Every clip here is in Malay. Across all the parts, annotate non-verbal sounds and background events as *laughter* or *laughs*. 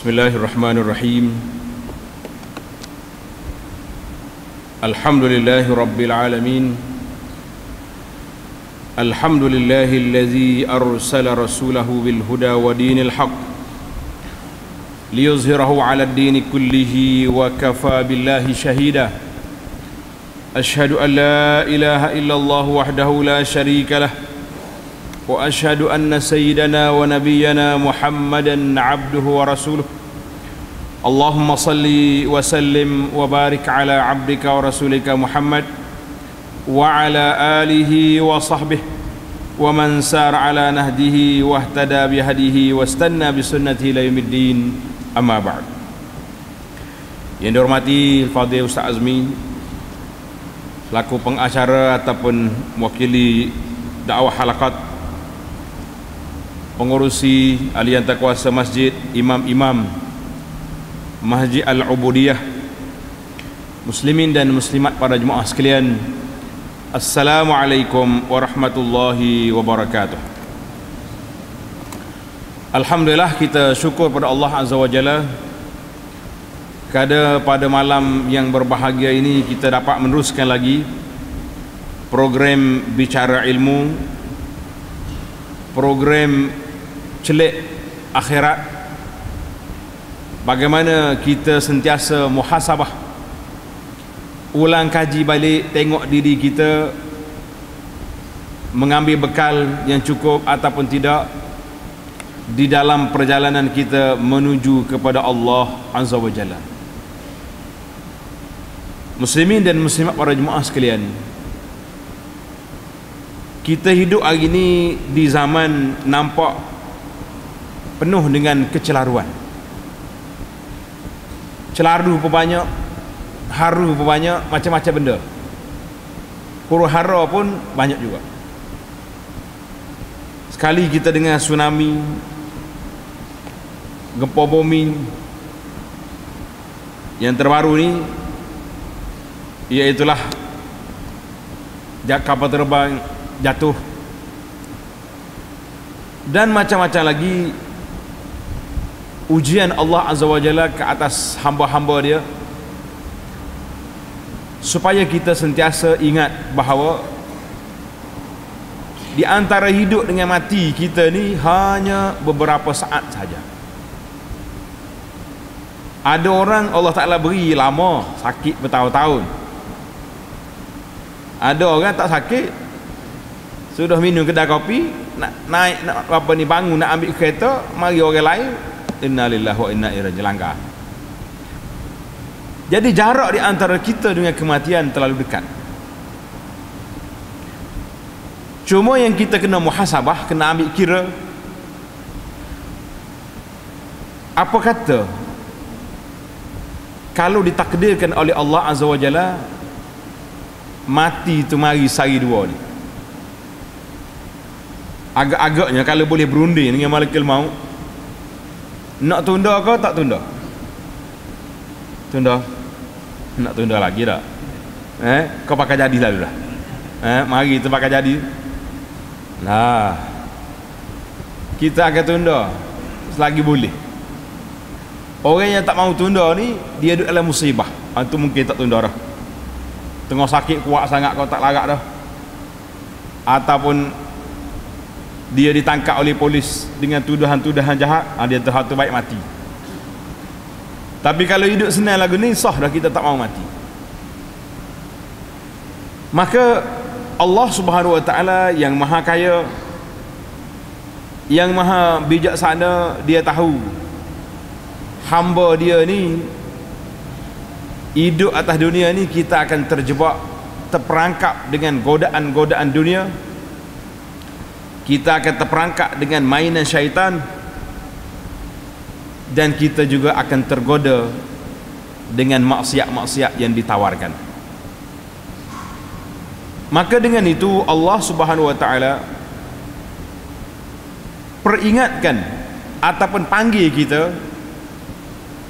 بسم الله الرحمن الرحيم الحمد لله رب العالمين الحمد لله الذي أرسل رسوله بالهدى ودين الحق ليظهره على الدين كله وكفى بالله شهيدا أشهد أن لا إله إلا الله وحده لا شريك له واشهد ان سيدنا ونبينا محمدا عبده ورسوله اللهم صل وسلم وبارك على عبدك ورسولك محمد وعلى اله وصحبه ومن سار على نهجه واهتدى بهديه واستنى بسنته الى يوم الدين اما بعد yang dihormati Fadil Ustaz Azmi selaku pengacara ataupun mewakili dakwah halakat pengurusi alian kuasa masjid imam-imam Masjid Al-Ubudiyah. Muslimin dan muslimat para jemaah sekalian Assalamualaikum warahmatullahi wabarakatuh. Alhamdulillah kita syukur pada Allah Azza wa Jalla. Kada pada malam yang berbahagia ini kita dapat meneruskan lagi program bicara ilmu program celik akhirat. Bagaimana kita sentiasa muhasabah. Ulang kaji balik tengok diri kita. Mengambil bekal yang cukup ataupun tidak. Di dalam perjalanan kita menuju kepada Allah Azza wa Jalla. Muslimin dan muslimat para jemaah sekalian. Kita hidup hari ini di zaman nampak penuh dengan kecelaruan. Celaru banyak haru banyak macam-macam benda. Huru hara pun banyak juga. Sekali kita dengar tsunami gempa bumi yang terbaru ni iaitulah kapal terbang jatuh. Dan macam-macam lagi ujian Allah Azza wa Jalla ke atas hamba-hamba dia supaya kita sentiasa ingat bahawa di antara hidup dengan mati kita ni hanya beberapa saat saja. Ada orang Allah Ta'ala beri lama sakit bertahun-tahun. Ada orang tak sakit sudah minum kedai kopi nak naik nak apa ni bangun nak ambil kereta mari orang lain inna lillahi wa inna ilaihi langgar. Jadi jarak di antara kita dengan kematian terlalu dekat. Cuma yang kita kena muhasabah kena ambil kira apa kata kalau ditakdirkan oleh Allah Azza wa Jalla mati tu mari sehari dua ni. Agak-agaknya kalau boleh berunding dengan malaikat maut nak tunda ke tak tunda? Tunda. Nak tunda lagi tak? Eh kau pakai jadi lah dah. Eh mari kita pakai jadi. Nah kita akan tunda selagi boleh. Orang yang tak mau tunda ni dia duduk dalam musibah. Itu ah, mungkin tak tunda dah. Tengah sakit kuat sangat kau tak larat dah. Ataupun dia ditangkap oleh polis dengan tuduhan-tuduhan jahat ha, dia terhatu baik mati. Tapi kalau hidup senang lagu ni sah dah kita tak mau mati. Maka Allah subhanahu wa ta'ala yang maha kaya yang maha bijaksana dia tahu hamba dia ni hidup atas dunia ni kita akan terjebak terperangkap dengan godaan-godaan dunia kita akan terperangkap dengan mainan syaitan dan kita juga akan tergoda dengan maksiat-maksiat yang ditawarkan. Maka dengan itu Allah subhanahu wa ta'ala peringatkan ataupun panggil kita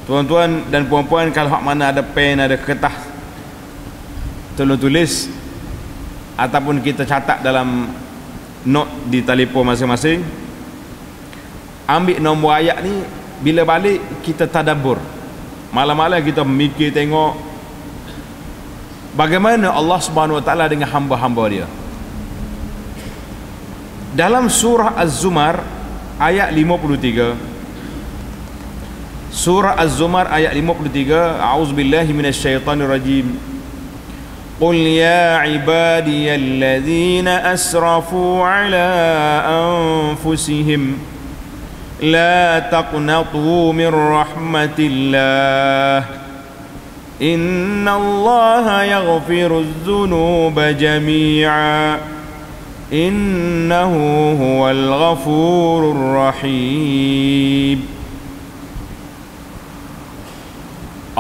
tuan-tuan dan puan-puan kalau hak mana ada pen ada kertas tolong tulis ataupun kita catat dalam note di telefon masing-masing. Ambil nombor ayat ni bila balik kita tadabbur. Malam-malam kita mikir tengok bagaimana Allah Subhanahu wa taala dengan hamba-hamba dia. Dalam surah Az-Zumar ayat 53 surah Az-Zumar ayat 53 a'udzubillahi minasyaitonirrajim قل يا عبادي الذين أسرفوا على أنفسهم لا تقنطوا من رحمة الله إن الله يغفر الذنوب جميعا إنه هو الغفور الرحيم.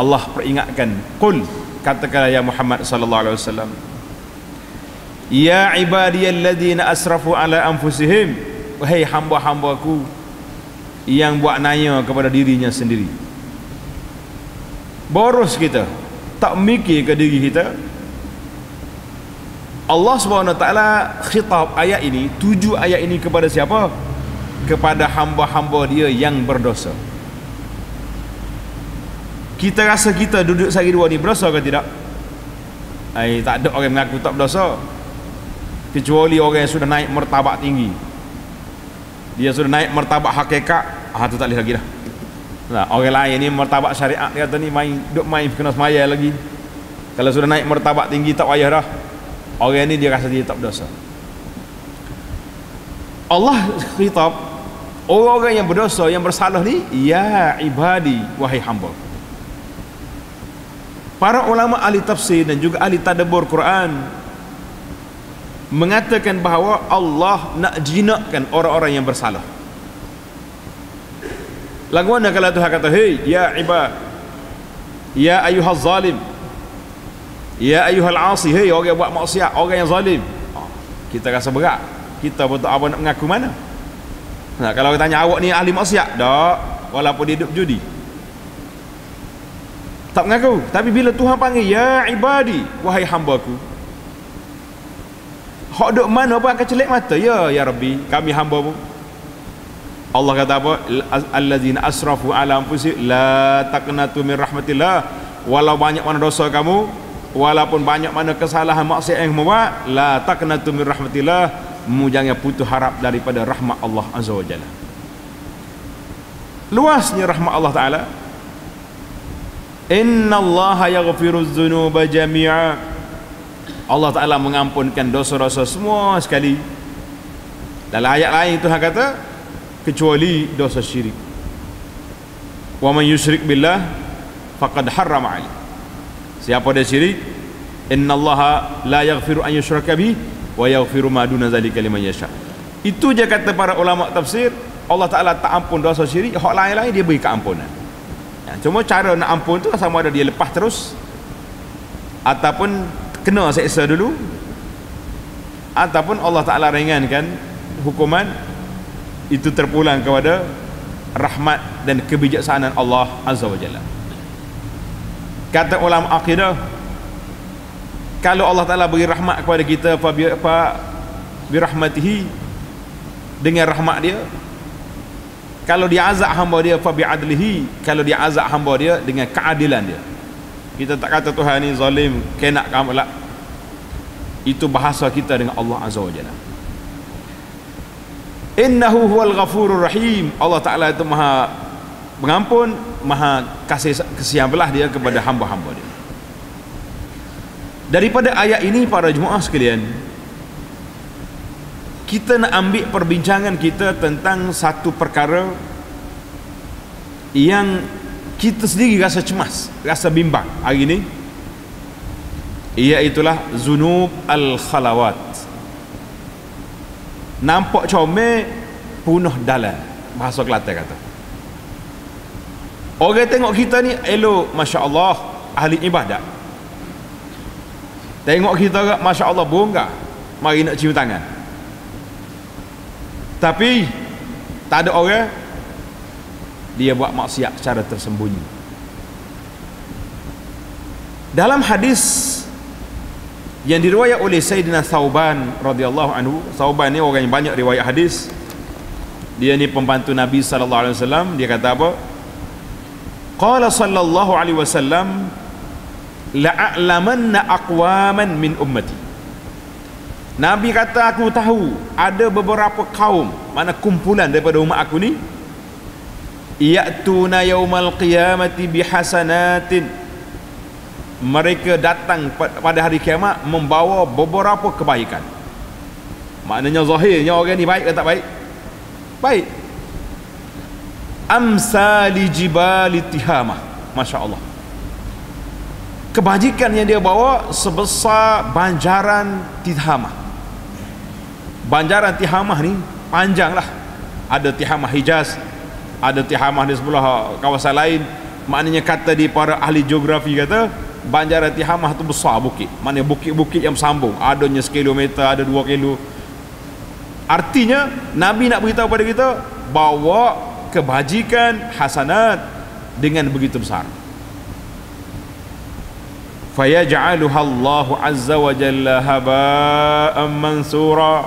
Allah peringatkan Qul katakanlah ya Muhammad sallallahu alaihi wasallam Ya ibadiyalladzina asrafu ala anfusihim. Wahai hamba-hambaku yang buat naya kepada dirinya sendiri. Boros kita tak mikir ke diri kita. Allah SWT khitab ayat ini tujuh ayat ini kepada siapa? Kepada hamba-hamba dia yang berdosa kita rasa kita duduk sehari dua ni berdosa ke tidak? Ay, tak ada orang mengaku tak berdosa. Kecuali orang yang sudah naik mertabak tinggi. Dia sudah naik martabat hakikat ah tu tak boleh lagi dah. Nah, orang lain ni martabat syariat dia kata ni main duk main kena semaya lagi. Kalau sudah naik martabat tinggi tak payah dah. Orang ni dia rasa dia tak berdosa. Allah khitab orang-orang yang berdosa yang bersalah ni ya ibadi wahai hamba para ulama ahli tafsir dan juga ahli tadabbur Quran mengatakan bahawa Allah nak jinakkan orang-orang yang bersalah. Lagu mana kalau Tuhan kata hei ya ibad ya ayuhal zalim ya ayuhal asi hei orang yang buat maksiat orang yang zalim. Ah, kita rasa berat. Kita betul apa nak mengaku mana. Nah, kalau tanya awak ni ahli maksiat? Tak walaupun dia hidup judi tak mengaku tapi bila Tuhan panggil ya ibadi wahai hambaku Hak duk mana pun akan celik mata. Ya, ya Rabbi, kami hamba pun. Allah kata apa? Allazina asrafu ala anfusi la taqnatu min rahmatillah. Walau banyak mana dosa kamu, walaupun banyak mana kesalahan maksiat yang kamu buat, la taqnatu min rahmatillah. Mu jangan putus harap daripada rahmat Allah Azza wa Jalla. Luasnya rahmat Allah Taala. Inna Allah yaghfiru dzunuba jami'a. Allah Ta'ala mengampunkan dosa-dosa semua sekali. Dalam ayat lain Tuhan kata kecuali dosa syirik. Wa man yusyrik billah faqad harrama ali siapa dia syirik? Inna allaha la yaghfiru an yushraka bi wa yaghfiru ma duna zalika liman yasha. Itu je kata para ulama tafsir. Allah Ta'ala tak ampun dosa syirik. Hak lain-lain dia beri keampunan ya, cuma cara nak ampun tu sama ada dia lepas terus ataupun kena seksa dulu ataupun Allah Ta'ala ringankan hukuman itu terpulang kepada rahmat dan kebijaksanaan Allah Azza wa Jalla. Kata ulama akidah kalau Allah Ta'ala beri rahmat kepada kita fa birahmatihi dengan rahmat dia kalau dia azab hamba dia fa bi'adlihi. Kalau dia azab hamba dia dengan keadilan dia. Kita tak kata Tuhan ni zalim kenak kamu lah. Itu bahasa kita dengan Allah Azza wa Jalla. Innahu huwal ghafurur rahim. Allah Ta'ala itu maha mengampun maha kasih kesian belah dia kepada hamba-hamba dia. Daripada ayat ini para jemaah sekalian kita nak ambil perbincangan kita tentang satu perkara yang kita sendiri rasa cemas rasa bimbang hari ini iaitulah zunub al-khalawat. Nampak comel punuh dalam bahasa Kelantan kata. Orang tengok kita ni elok Masya Allah ahli ibadat tengok kita Masya Allah bongga mari nak cium tangan tapi tak ada orang dia buat maksiat secara tersembunyi. Dalam hadis yang diriwayat oleh Sayyidina Thauban radhiyallahu anhu Thauban ni orang yang banyak riwayat hadis. Dia ni pembantu Nabi sallallahu alaihi wasallam dia kata apa? Qala sallallahu alaihi wasallam la'alamanna aqwaman min ummati Nabi kata aku tahu ada beberapa kaum mana kumpulan daripada umat aku ni ya'tuna yaumal qiyamati bihasanatin. Mereka datang pada hari kiamat membawa beberapa kebaikan. Maknanya zahirnya orang ni baik ke tak baik? Baik. Amsali jibali tihamah Masya Allah kebajikan yang dia bawa sebesar banjaran tihamah banjaran tihamah ni panjang lah ada tihamah hijaz ada tihamah di sebelah kawasan lain. Maknanya kata di para ahli geografi kata Banjaran Tihamah tu besar bukit. Mana bukit-bukit yang sambung adanya sekilometer ada dua kilo. Artinya Nabi nak beritahu pada kita bawa kebajikan hasanat dengan begitu besar. Allah azza wa jalla haba'an mansura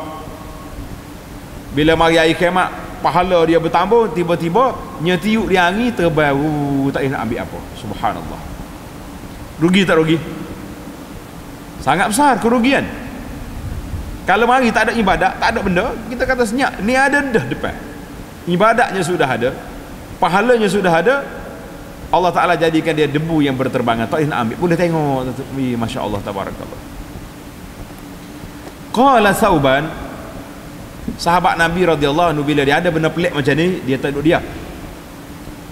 bila mari air kiamat pahala dia bertambah tiba-tiba nyetiuk dia angin terbaru tak nak ambil apa subhanallah Rugi tak rugi? Sangat besar kerugian. Kalau mari tak ada ibadat, tak ada benda, kita kata senyap. Ni ada dah depan. Ibadatnya sudah ada, pahalanya sudah ada. Allah Taala jadikan dia debu yang berterbangan. Tak nak ambil. Boleh tengok. Masya Allah tabarakallah. Qala Sauban Sahabat Nabi radhiyallahu anhu bila dia ada benda pelik macam ni, dia tak duduk dia.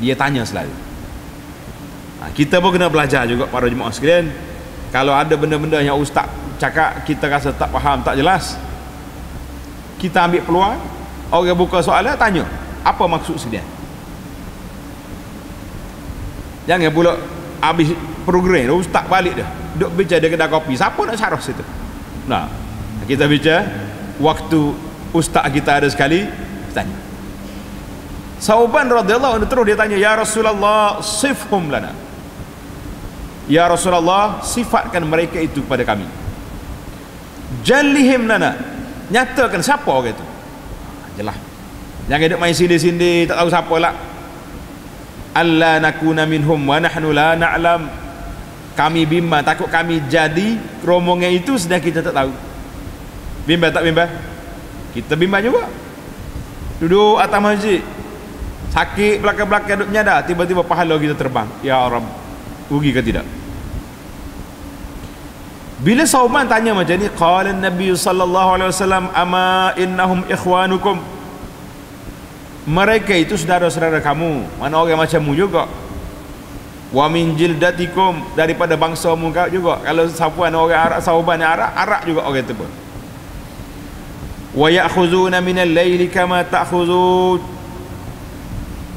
Dia tanya selalu. Ha, kita pun kena belajar juga para jemaah sekalian. Kalau ada benda-benda yang ustaz cakap kita rasa tak faham tak jelas kita ambil peluang orang buka soalan tanya apa maksud sedia jangan pula habis program ustaz balik dah. Duduk bicara di kedai kopi. Siapa nak syarah situ? Nah kita bicara waktu ustaz kita ada sekali. Tanya. Sauban radhiyallahu anhu terus dia tanya ya Rasulullah sifhum lana. Ya Rasulullah sifatkan mereka itu kepada kami. Jalihim nana Nyatakan siapa orang itu? Ha, Jelah. Jangan duduk main sini-sini Tak tahu siapa lah. Allah nakuna minhum wa nahnu la na'lam. Kami bimbang Takut kami jadi Rombongan itu sedang kita tak tahu. Bimbang tak bimbang Kita bimbang juga Duduk atas masjid Sakit belakang-belakang duduk nyadar Tiba-tiba pahala kita terbang Ya Rabb Rugi ke tidak bila Sauban tanya macam ni, qala Nabi sallallahu alaihi wasallam ama innahum ikhwanukum. Mereka itu saudara-saudara kamu, mana orang macammu juga. Wa min jildatikum daripada bangsa mu juga. Kalau siapa orang Arab Sauban Arab, Arab juga orang pun. Wa ya'khuzuna min al-laili kama ta'khuzun.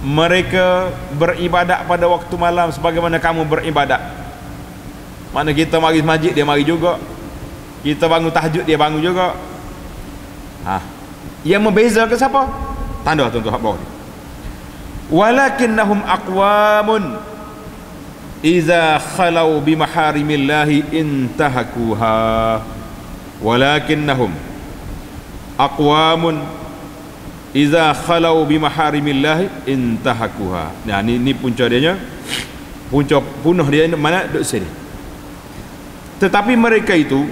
Mereka beribadat pada waktu malam sebagaimana kamu beribadat. Mana kita mari masjid dia mari juga. Kita bangun tahajud dia bangun juga. Ha. yang membeza ke siapa? Tanda tuan-tuan hak bawah ni. Walakinnahum aqwamun iza khalau bimaharimillahi intahakuha. Walakinnahum aqwamun iza khalau bimaharimillahi intahakuha. Nah ni, ni punca dia punca punuh dia mana? Duduk sini. Tetapi mereka itu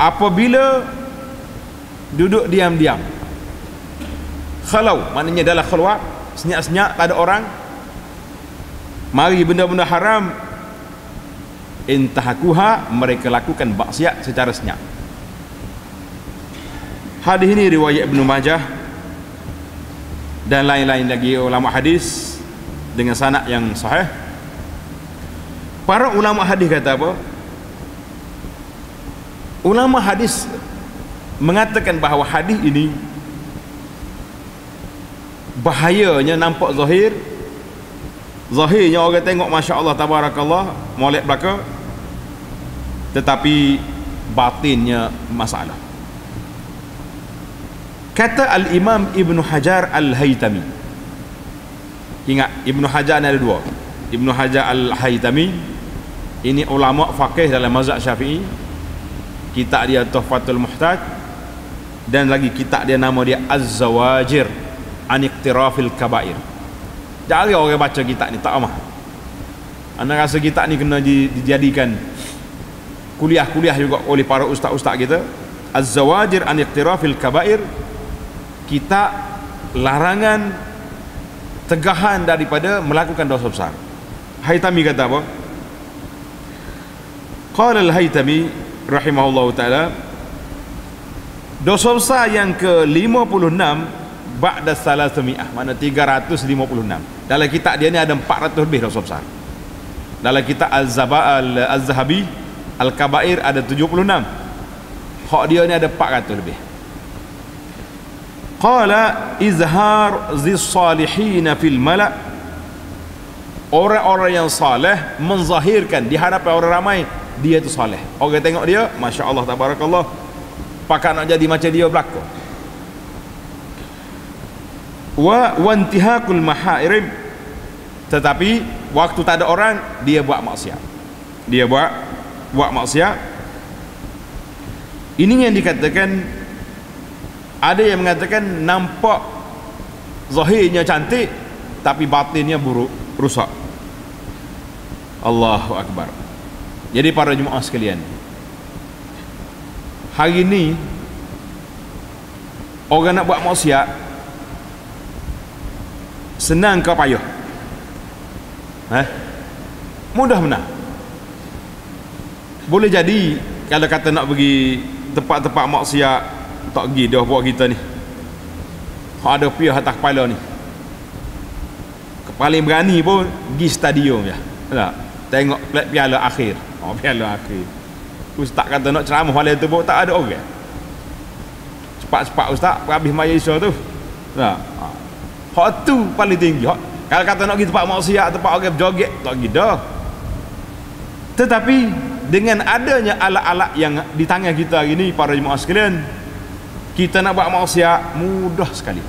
apabila duduk diam-diam khalau maknanya dalam keluar senyap-senyap tak ada orang mari benda-benda haram intahakuha mereka lakukan maksiat secara senyap hadis ini riwayat Ibn Majah dan lain-lain lagi ulama hadis dengan sanad yang sahih. Para ulama hadis kata apa? Ulama hadis mengatakan bahawa hadis ini bahayanya nampak zahir. Zahirnya orang tengok Masya Allah Tabarakallah molek belaka. Tetapi batinnya masalah kata Al-Imam Ibn Hajar Al-Haytami. Ingat Ibn Hajar ada dua. Ibn Hajar Al-Haytami ini ulama faqih dalam mazhab syafi'i. Kitab dia Tuhfatul Muhtaj. Dan lagi kitab dia nama dia Az-Zawajir an Iqtirafil Kabair. Jarang orang baca kitab ni, tak amah. Anda rasa kitab ni kena dijadikan kuliah-kuliah juga oleh para ustaz-ustaz kita. Az-Zawajir an Iqtirafil Kabair kita larangan tegahan daripada melakukan dosa besar. Haytami kata apa? Qala al-Haytami rahimahullah taala dosa besar yang ke-56 ba'da salasami'ah mana 356 dalam kitab dia ni ada 400 lebih dosa besar dalam kitab Al-Zaba Al-Zahabi Al-Kabair ada 76 hak dia ni ada 400 lebih qala izhar zis salihin fil mala' orang-orang yang saleh menzahirkan di hadapan orang ramai dia tu saleh. Orang tengok dia masya-Allah tabarakallah pakat nak jadi macam dia berlaku. Wa wantihakul mahairim. Tetapi waktu tak ada orang dia buat maksiat. Dia buat buat maksiat. Ini yang dikatakan ada yang mengatakan nampak zahirnya cantik tapi batinnya buruk rusak. Allahu Akbar. Jadi para jemaah sekalian hari ini orang nak buat maksiat senang ke payah? Eh? mudah mana boleh jadi kalau kata nak pergi tempat-tempat maksiat tak pergi dah buat kita ni. Ada pihak atas kepala ni. Paling berani pun pergi stadium ya tak tengok piala akhir. Oh piala akhir. Ustaz kata nak ceramah malam tu pun tak ada orang. Cepat-cepat ustaz. Habis majlis tu. Tak Hak tu paling tinggi. Hak, kalau kata nak pergi tempat maksiat, tempat orang berjoget, tak pergi dah. Tetapi dengan adanya alat-alat yang di tangan kita hari ini para jemaah sekalian, kita nak buat maksiat mudah sekali.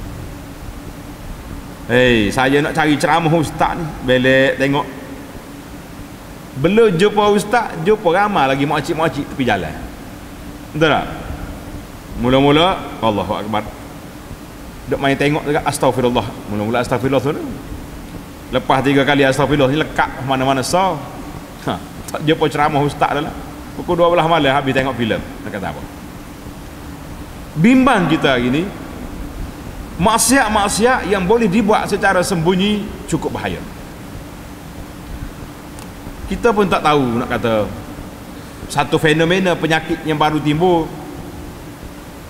Hei, saya nak cari ceramah ustaz ni. Belek tengok. Belum jumpa ustaz, jumpa ramai lagi makcik-makcik tepi jalan. Betul tak? Mula-mula Allahu Akbar duk main tengok juga astagfirullah mula-mula astagfirullah tu lepas tiga kali astagfirullah ni lekat mana-mana so ha, tak jumpa ceramah ustaz dah lah pukul 12 malam habis tengok filem nak kata apa bimbang kita hari ni maksiat-maksiat yang boleh dibuat secara sembunyi cukup bahaya. Kita pun tak tahu nak kata satu fenomena penyakit yang baru timbul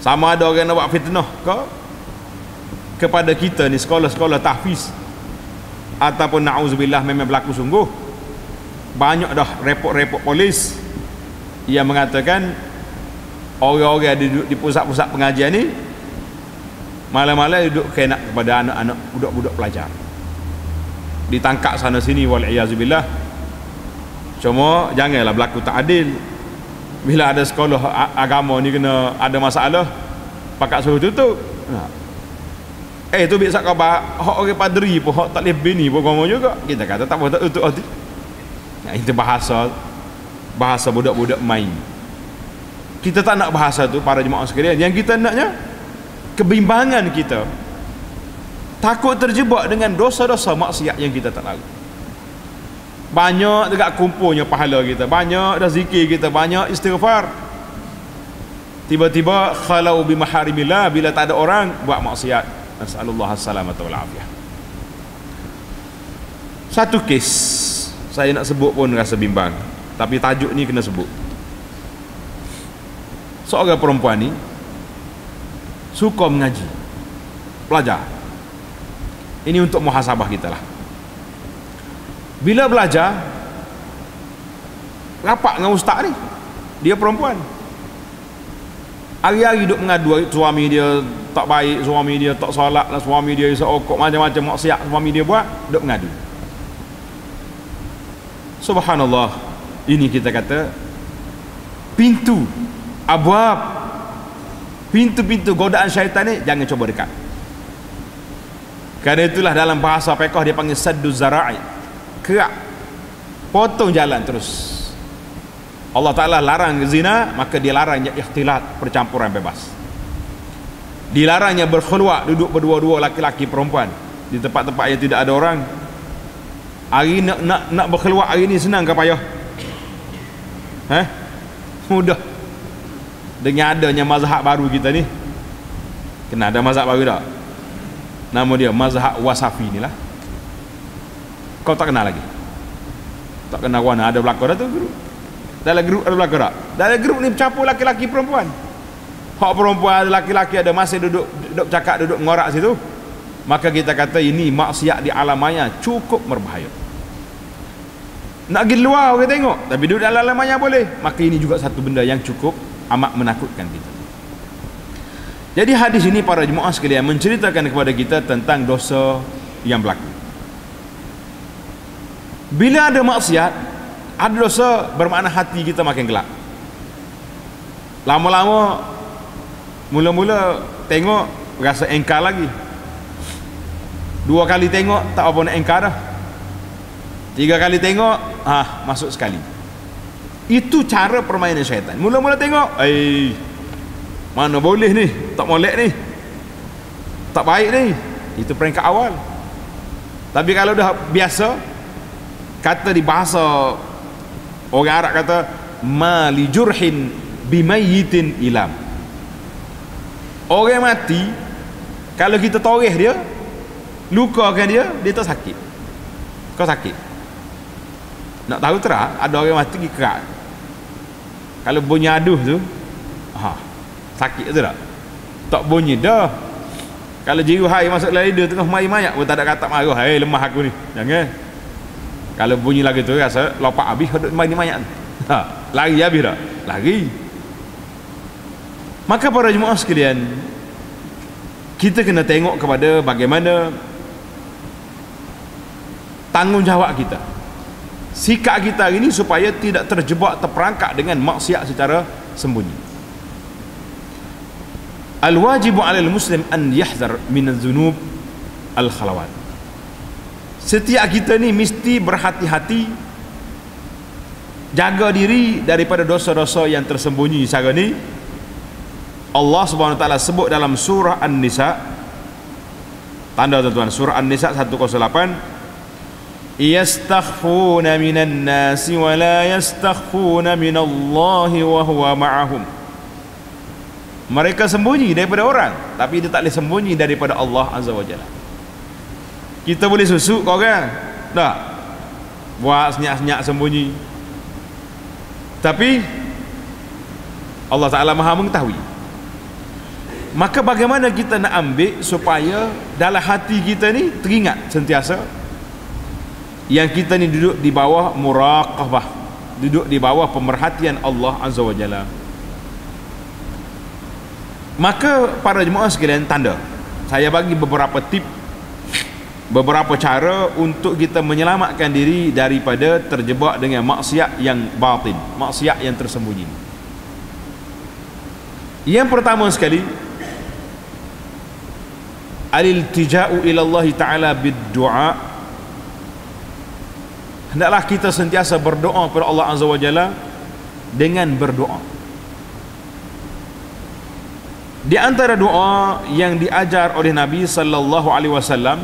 sama ada orang nak buat fitnah ke? Kepada kita ni sekolah-sekolah tahfiz ataupun na'udzubillah memang berlaku sungguh banyak dah repot-repot polis yang mengatakan orang-orang yang duduk di pusat-pusat pengajian ni malam-malam duduk kena kepada anak-anak budak-budak pelajar ditangkap sana sini waliyazubillah cuma janganlah berlaku tak adil bila ada sekolah agama ni kena ada masalah pakat suruh tutup nah. Eh tu biasa khabar hak orang padri pun hak tak lebih ni pun ngomong juga. Kita kata tak apa untuk hati. Nah, itu bahasa bahasa budak-budak main. Kita tak nak bahasa tu para jemaah sekalian. Yang kita naknya kebimbangan kita takut terjebak dengan dosa-dosa maksiat yang kita tak tahu. Banyak dekat kumpulnya pahala kita. Banyak dah zikir kita. Banyak istighfar. Tiba-tiba khalau bimaharimillah bila tak ada orang buat maksiat Nasallallahu wal afiyah. Satu kes saya nak sebut pun rasa bimbang, tapi tajuk ni kena sebut. Seorang perempuan ni suka mengaji. Belajar. Ini untuk muhasabah kita lah. Bila belajar rapat dengan ustaz ni. Dia perempuan. Hari-hari duduk mengadu suami dia tak baik suami dia tak solat lah suami dia isap okok macam-macam maksiat suami dia buat duk mengadu subhanallah ini kita kata pintu abwab. Pintu-pintu godaan syaitan ni jangan cuba dekat. Kerana itulah dalam bahasa pekoh dia panggil saddu zara'i. Kerak. Potong jalan terus. Allah Ta'ala larang zina maka dia larang ikhtilat percampuran bebas. Dilarangnya berkhulwat duduk berdua-dua laki-laki perempuan. Di tempat-tempat yang tidak ada orang. Hari nak nak nak berkeluar hari ni senang ke payah? Eh mudah dengan adanya mazhab baru kita ni. Kena ada mazhab baru tak? Nama dia mazhab wasafi ni lah. Kau tak kenal lagi? Tak kenal warna ada belakang dah tu grup dalam grup ada belakang tak? Dalam grup ni bercampur laki-laki perempuan. Hak perempuan ada laki-laki ada masih duduk duduk cakap duduk ngorak situ. Maka kita kata ini maksiat di alam maya cukup berbahaya. Nak pergi luar orang tengok. Tapi duduk dalam alam maya boleh. Maka ini juga satu benda yang cukup amat menakutkan kita. Jadi hadis ini para jemaah sekalian menceritakan kepada kita tentang dosa yang berlaku. Bila ada maksiat ada dosa bermakna hati kita makin gelap. Lama-lama mula-mula tengok rasa engkar lagi. Dua kali tengok tak apa nak engkar dah. Tiga kali tengok ah masuk sekali itu cara permainan syaitan. Mula-mula tengok eh mana boleh ni? Tak molek ni. Tak baik ni. Itu peringkat awal. Tapi kalau dah biasa kata di bahasa orang Arab kata ma li jurhin bimayyitin ilam. Orang mati kalau kita toreh dia luka kan dia dia tak sakit. Kau sakit nak tahu terang ada orang mati pergi kerak. Kalau bunyi aduh tu ha, sakit tu tak? Tak bunyi dah. Kalau jiru hai masuk dalam lidah tengah mai mayat pun tak ada kata marah hei lemah aku ni. Jangan kalau bunyi lagi tu rasa lopak habis hidup mai ni mayat ha, lari habis tak? Lari. Maka para jemaah sekalian kita kena tengok kepada bagaimana tanggungjawab kita sikap kita hari ini supaya tidak terjebak terperangkap dengan maksiat secara sembunyi. Al wajibu alal muslim an yahzar min zunub al khalawat setiap kita ni mesti berhati-hati jaga diri daripada dosa-dosa yang tersembunyi sekarang ni. Allah Subhanahu taala sebut dalam surah An-Nisa tanda tuan-tuan surah An-Nisa 108 minan nasi wa la yastakhfuna minallahi wa huwa ma'ahum mereka sembunyi daripada orang tapi dia tak boleh sembunyi daripada Allah azza wa jalla. Kita boleh susuk kau kan? Tak? Buat senyap-senyap sembunyi. Tapi Allah Ta'ala maha mengetahui. Maka bagaimana kita nak ambil supaya dalam hati kita ni teringat sentiasa yang kita ni duduk di bawah muraqabah. Duduk di bawah pemerhatian Allah Azza wa Jalla. Maka para jemaah sekalian tanda. Saya bagi beberapa tip beberapa cara untuk kita menyelamatkan diri daripada terjebak dengan maksiat yang batin maksiat yang tersembunyi. Yang pertama sekali al-iltija'u ila Allah Ta'ala bid-du'a hendaklah kita sentiasa berdoa kepada Allah Azza wa Jalla dengan berdoa. Di antara doa yang diajar oleh Nabi sallallahu alaihi wasallam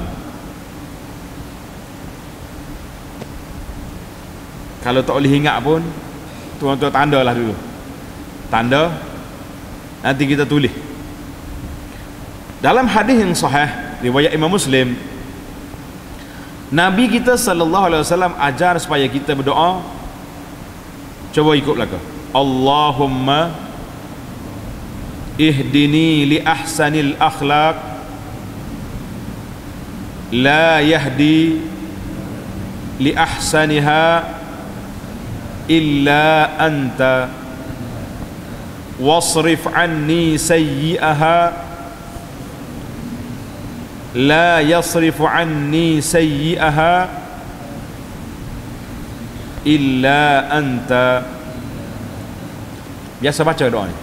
kalau tak boleh ingat pun tuan-tuan tandalah dulu. Tanda nanti kita tulis. Dalam hadis yang sahih riwayat Imam Muslim Nabi kita sallallahu alaihi wasallam ajar supaya kita berdoa. Cuba ikut belaka. Allahumma ihdini li ahsanil akhlaq la yahdi li ahsaniha illa anta wasrif anni sayyi'aha la yasrifu anni sayyi'aha illa anta. Biasa baca doa ni.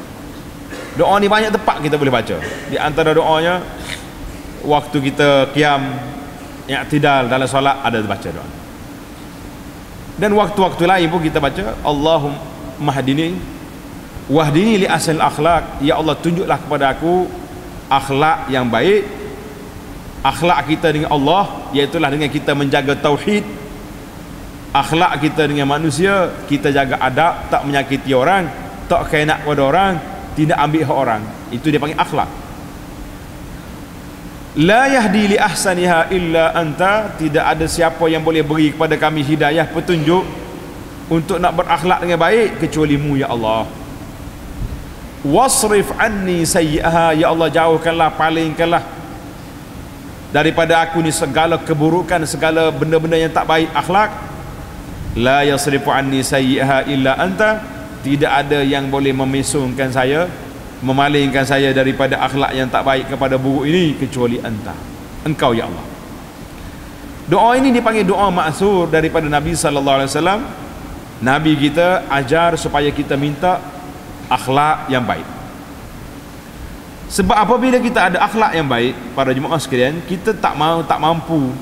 Doa ni banyak tempat kita boleh baca. Di antara doanya waktu kita kiam i'tidal dalam solat ada baca doa dan waktu-waktu lain pun kita baca Allahumma mahdini wahdini li asal akhlak. Ya Allah tunjuklah kepada aku akhlak yang baik akhlak kita dengan Allah iaitu dengan kita menjaga tauhid. Akhlak kita dengan manusia kita jaga adab tak menyakiti orang tak kena pada orang tidak ambil hak orang. Itu dia panggil akhlak. La yahdi li ahsaniha illa anta tidak ada siapa yang boleh beri kepada kami hidayah petunjuk untuk nak berakhlak dengan baik kecuali mu ya Allah. Wasrif anni sayyi'aha ya Allah jauhkanlah palingkanlah daripada aku ni segala keburukan segala benda-benda yang tak baik akhlak la yasrifu anni sayyi'aha illa anta. Tidak ada yang boleh memisungkan saya memalingkan saya daripada akhlak yang tak baik kepada buruk ini kecuali anta. Engkau ya Allah. Doa ini dipanggil doa maksur daripada Nabi sallallahu alaihi wasallam. Nabi kita ajar supaya kita minta akhlak yang baik sebab apabila kita ada akhlak yang baik para jemaah sekalian kita tak mau tak mampu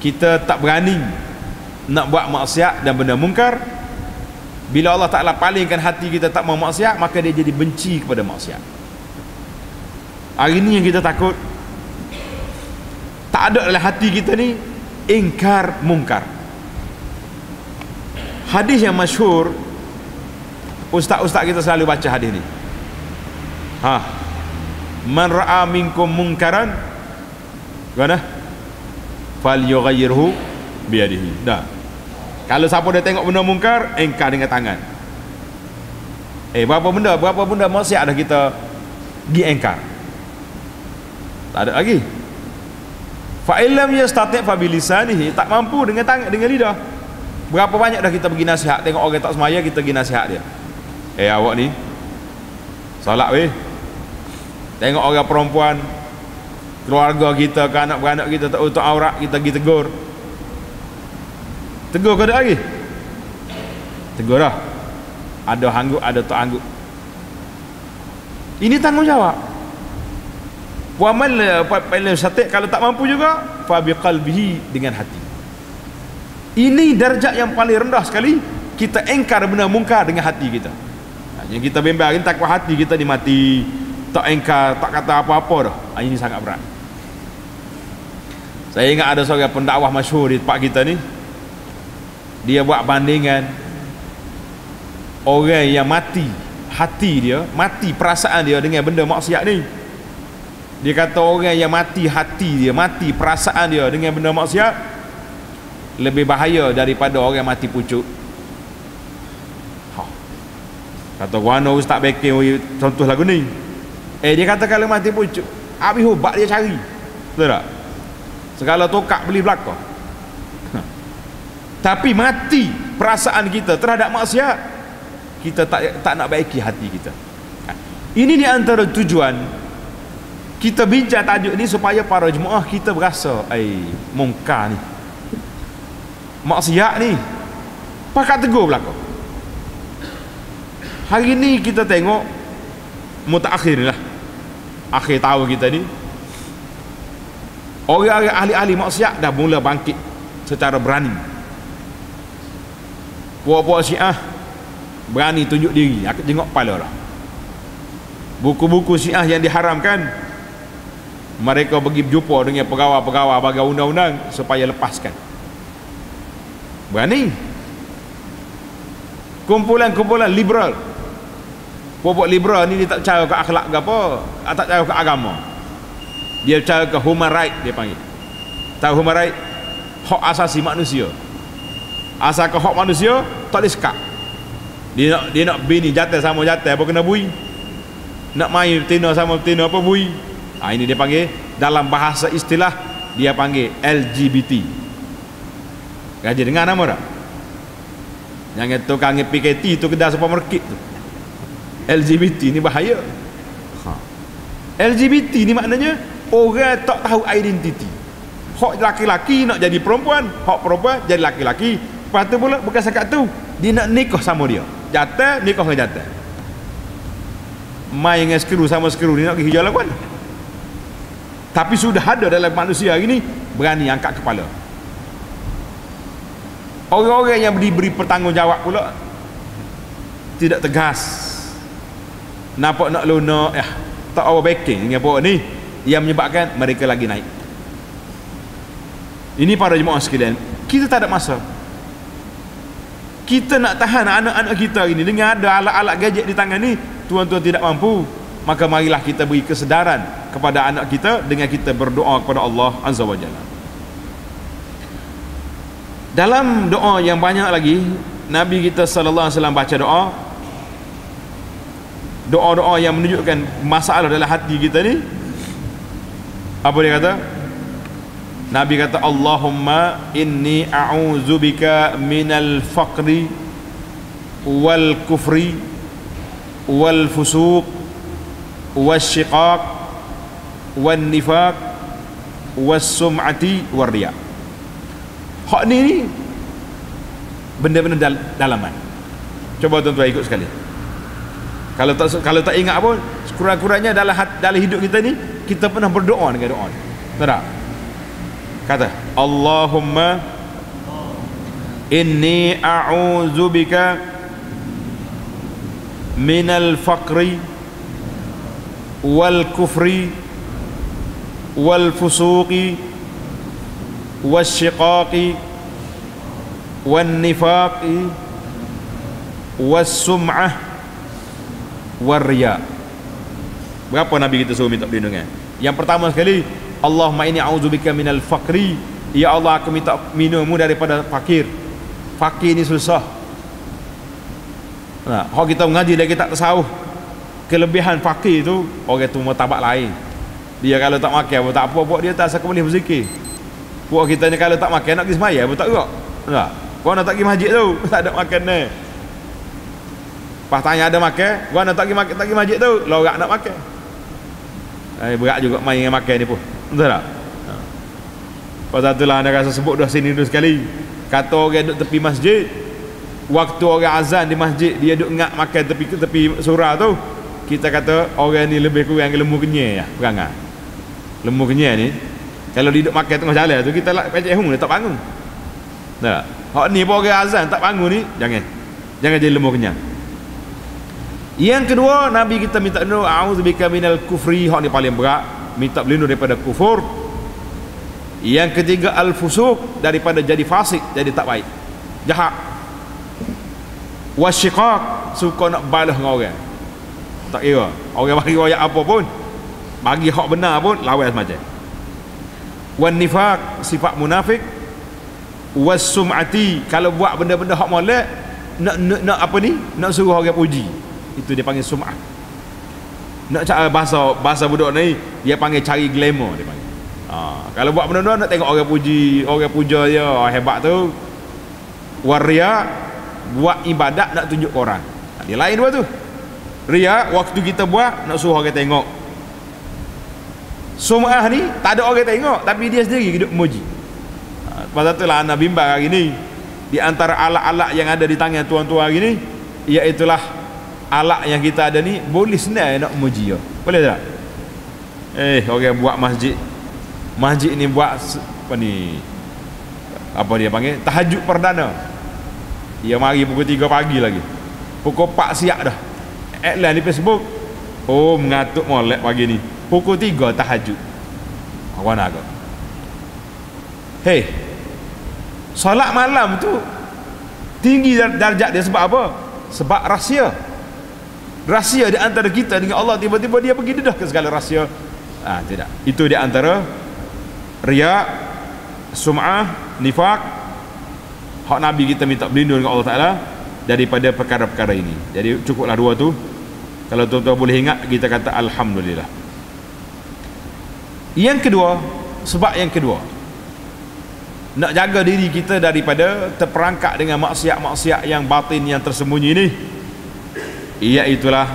kita tak berani nak buat maksiat dan benda mungkar bila Allah Ta'ala palingkan hati kita tak mau maksiat maka dia jadi benci kepada maksiat hari ini yang kita takut tak ada dalam hati kita ni ingkar mungkar hadis yang masyhur Ustaz-ustaz kita selalu baca hadis ni. Ha. Man ra'a minkum munkaran gana fal yughayyirhu bi yadihi. Dah. Kalau siapa dia tengok benda mungkar, engkar dengan tangan. Eh, berapa benda? Berapa benda maksiat dah kita gi engkar? Tak ada lagi. Fa illam yastati' fa bilisanihi, tak mampu dengan tangan dengan lidah. Berapa banyak dah kita pergi nasihat tengok orang tak semaya kita pergi nasihat dia. Eh awak ni Salat weh Tengok orang perempuan Keluarga kita ke anak-beranak kita Tak untuk aurat kita pergi tegur. Tegur ke ada lagi? Tegur lah Ada hanggut ada tak hanggut Ini tanggungjawab. Mana Puan syatik Kalau tak mampu juga Fabi qalbihi Dengan hati. Ini darjat yang paling rendah sekali Kita engkar benda mungkar dengan hati kita. Yang kita bimbang ini takwa hati kita ni mati tak engkar tak kata apa-apa dah. Ah, ini sangat berat. Saya ingat ada seorang pendakwah masyhur di tempat kita ni. Dia buat bandingan. Orang yang mati hati dia mati perasaan dia dengan benda maksiat ni. Dia kata orang yang mati hati dia mati perasaan dia dengan benda maksiat lebih bahaya daripada orang mati pucuk. Kata Guana Ustaz Bekir contoh lagu ni. Eh dia kata kalau mati pucuk, habis ubat dia cari. Betul tak? Segala tokak beli belakang. *laughs* Tapi mati perasaan kita terhadap maksiat, kita tak tak nak baiki hati kita. Ini di antara tujuan kita bincang tajuk ni supaya para jemaah kita berasa, ai mungkar ni. Maksiat ni pakat tegur belakang hari ni kita tengok mutakhir lah akhir tahun kita ni orang-orang ahli-ahli maksiat dah mula bangkit secara berani. Puak-puak syiah berani tunjuk diri. Aku tengok kepala lah. Buku-buku syiah yang diharamkan mereka pergi berjumpa dengan pegawai-pegawai bagi undang-undang supaya lepaskan. Berani. Kumpulan-kumpulan liberal Pokok liberal ni dia tak percaya ke akhlak ke apa. Ah, Tak percaya ke agama. Dia percaya ke human right dia panggil. Tahu human right? Hak asasi manusia. Asal ke hak manusia Tak boleh sekat Dia nak dia nak bini jatuh sama jatuh Apa kena bui? Nak main betina sama betina apa bui? Ha, Ini dia panggil Dalam bahasa istilah Dia panggil LGBT Gaji dengar nama tak Yang itu kangen PKT tu kedai supermarket tu LGBT ni bahaya. Ha. LGBT ni maknanya orang tak tahu identiti. Hak laki-laki nak jadi perempuan hak perempuan jadi laki-laki. Lepas tu pula bukan sekat tu dia nak nikah sama dia. Jatuh nikah dengan jatuh main dengan skru sama skru ni nak pergi hijau lakukan tapi sudah ada dalam manusia hari ni berani angkat kepala. Orang-orang yang diberi pertanggungjawab pula tidak tegas nampak nak lunak eh, tak apa backing dengan pokok ni yang menyebabkan mereka lagi naik. Ini para jemaah sekalian kita tak ada masa. Kita nak tahan anak-anak kita ini dengan ada alat-alat gadget di tangan ni tuan-tuan tidak mampu. Maka marilah kita beri kesedaran kepada anak kita dengan kita berdoa kepada Allah Azza wa Jalla. Dalam doa yang banyak lagi Nabi kita sallallahu alaihi wasallam baca doa doa-doa yang menunjukkan masalah dalam hati kita ni apa dia kata? Nabi kata Allahumma inni a'udzubika minal faqri wal kufri wal fusuq wal shiqaq wal nifaq wal-sumati wal riya. Hak ni ni benda-benda dal- dalaman. Coba tuan-tuan ikut sekali kalau tak kalau tak ingat pun kurang-kurangnya dalam dalam hidup kita ni kita pernah berdoa dengan doa ni. Tak? Kata Allahumma inni a'udzubika minal faqri wal kufri wal fusuqi wal syiqaqi wal nifaqi wal sum'ah wal riya berapa Nabi kita suruh minta perlindungan? Yang pertama sekali Allahumma ini a'udzubika minal faqri. Ya Allah aku minta minummu daripada fakir. Fakir ni susah. Nah, kalau kita mengaji kita tak tahu kelebihan fakir tu orang tu tabak lain. Dia kalau tak makan pun tak apa buat dia tak asal boleh berzikir. Buat kita ni kalau tak makan nak pergi semaya pun tak gerak? Tak kau nak tak pergi masjid tu *laughs* tak ada makan ni pas tanya ada makan kau nak tak pergi makan tak pergi masjid tu lorak nak makan. Eh, berat juga main dengan makan ni pun. Betul tak? Pasal itulah anda rasa sebut dah sini dulu sekali. Kata orang duduk tepi masjid Waktu orang azan di masjid Dia duduk ngak makan tepi tepi surah tu kita kata orang ni lebih kurang lembu kenyai ya perangai. Lembu kenyai ni kalau dia duduk makan tengah jalan tu kita lah pecah hung dia tak bangun. Tak? Hak ni pun orang azan tak bangun ni jangan. Jangan jadi lembu kenyai yang kedua Nabi kita minta doa a'udzubika minal kufri. Hak ni paling berat minta berlindung daripada kufur. Yang ketiga al-fusuq daripada jadi fasik jadi tak baik jahat. Wasyiqaq suka nak balas dengan orang. Tak kira orang bagi royak apa pun bagi hak benar pun lawan semacam. Wan nifaq sifat munafik. Was sum'ati kalau buat benda-benda hak molek nak, nak nak apa ni? Nak suruh orang puji itu dia panggil sum'ah nak cara bahasa bahasa budak ni dia panggil cari glamour dia panggil ha, kalau buat benda-benda nak tengok orang puji orang puja dia hebat tu waria buat ibadat nak tunjuk orang ha, dia lain dua tu Ria waktu kita buat nak suruh orang tengok. Sum'ah ni tak ada orang tengok tapi dia sendiri hidup memuji. Ha, pasal itulah anak bimbang hari ni di antara alat-alat yang ada di tangan tuan-tuan hari ni iaitulah alat yang kita ada ni boleh senang nak memuji ya. Boleh tak? Eh orang buat masjid. Masjid ni buat apa ni? Apa dia panggil? Tahajud perdana. Dia mari pukul 3 pagi lagi. Pukul 4 siap dah iklan di Facebook oh mengatuk molek pagi ni pukul 3 tahajud awak nak hei solat malam tu tinggi darjat dia sebab apa sebab rahsia rahsia di antara kita dengan Allah tiba-tiba dia pergi dedah ke segala rahsia. Ah tidak. Itu di antara riak sum'ah nifak hak nabi kita minta berlindung dengan Allah Taala daripada perkara-perkara ini. Jadi cukuplah dua tu. Kalau tuan-tuan boleh ingat kita kata Alhamdulillah. Yang kedua sebab yang kedua. Nak jaga diri kita daripada terperangkap dengan maksiat-maksiat yang batin yang tersembunyi ini iaitulah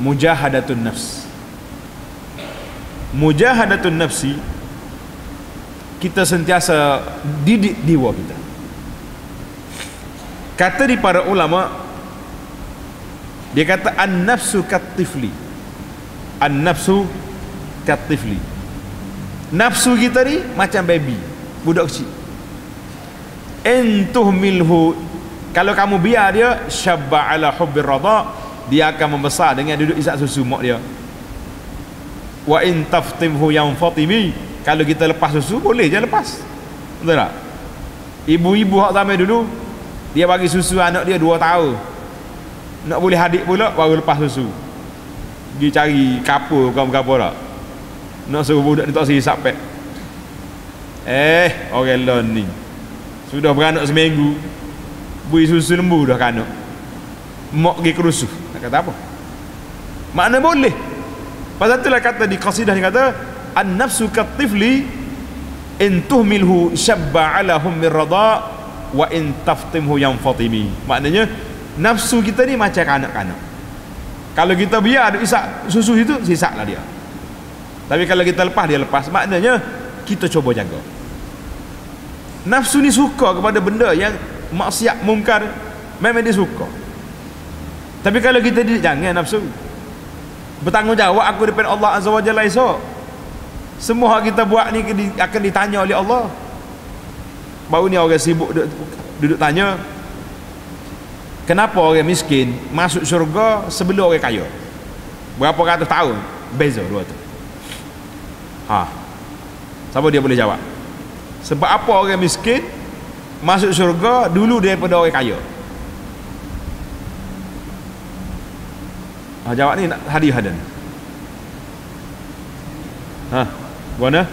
mujahadatun nafs. Mujahadatun nafsi kita sentiasa didik jiwa kita. Kata di para ulama dia kata an-nafsu katifli an-nafsu katifli nafsu kita ni macam baby budak kecil. Entuh milhu. Kalau kamu biar dia syabba ala hubbir rada dia akan membesar dengan duduk isap susu mak dia. Wa in taftimhu yang fatimi kalau kita lepas susu boleh je lepas. Betul tak? Ibu-ibu hak zaman dulu dia bagi susu anak dia 2 tahun. Nak boleh hadik pula baru lepas susu. Pergi cari kapur bukan apa tak? Nak suruh budak ni tak sih sapek eh orang lain ni. Sudah beranak seminggu. Bui susu lembu dah kanak mak pergi kerusuh kata apa? Makna boleh. Pasal itulah kata di qasidah ni kata an nafsu katifli in tuhmilhu syabba ala hummi rada wa in taftimhu yang fatimi maknanya nafsu kita ni macam kanak-kanak. Kalau kita biar ada isak susu itu sisaklah dia. Tapi kalau kita lepas dia lepas. Maknanya kita cuba jaga. Nafsu ni suka kepada benda yang maksiat mungkar memang dia suka tapi kalau kita tidak jangan nafsu bertanggungjawab aku depan Allah Azza wa Jalla esok semua kita buat ni akan ditanya oleh Allah baru ni orang sibuk duduk, duduk tanya kenapa orang miskin masuk syurga sebelum orang kaya berapa ratus tahun beza dua tu Ha. Siapa dia boleh jawab? Sebab apa orang miskin masuk syurga dulu daripada orang kaya? Ha, jawab ni hadiah hadan. Ha, mana?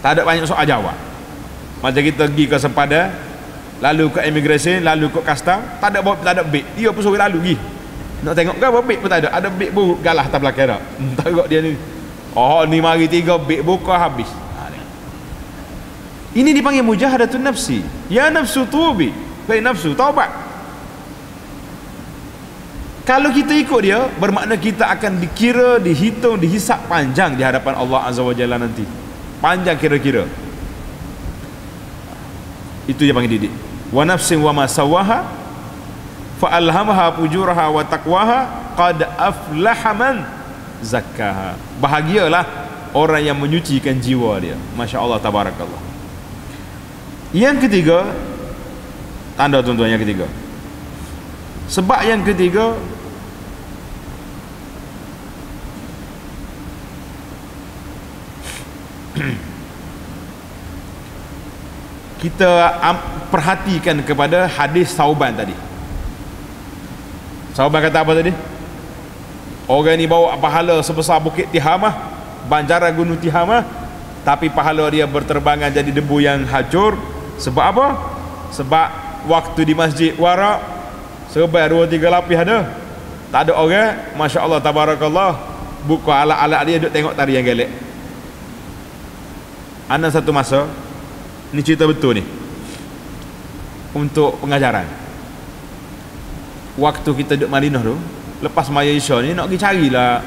Tak ada banyak soal jawab. Macam kita pergi ke sempadan, lalu ke imigresen, lalu ke kasta, tak ada tak ada beg. Dia pun suruh lalu pergi. Nak tengok ke apa beg pun tak ada. Ada beg pun galah belakang tak. Hmm, tengok dia ni. Oh ni mari tiga beg buka habis. Ha, Ini dipanggil mujahadatun nafsi. Ya nafsu tubi. Baik nafsu taubat. Kalau kita ikut dia, bermakna kita akan dikira, dihitung, dihisap panjang di hadapan Allah Azza wa Jalla nanti. Panjang kira-kira. Itu dia panggil didik. Wa nafsin wa ma sawaha fa alhamaha fujuraha wa taqwaha qad aflaha man zakkaha bahagialah orang yang menyucikan jiwa dia masya-Allah tabarakallah yang ketiga tanda tuan-tuan yang ketiga sebab yang ketiga kita perhatikan kepada hadis sauban tadi Sahabat kata apa tadi? Orang ni bawa pahala sebesar bukit Tihamah, banjaran gunung Tihamah, tapi pahala dia berterbangan jadi debu yang hancur. Sebab apa? Sebab waktu di masjid warak sebai dua tiga lapis ada. Tak ada orang, masya-Allah tabarakallah, buka alat-alat dia duduk tengok tarian gelek. Ana satu masa ni cerita betul ni. Untuk pengajaran. Waktu kita duduk Madinah tu lepas maya Isya ni nak pergi carilah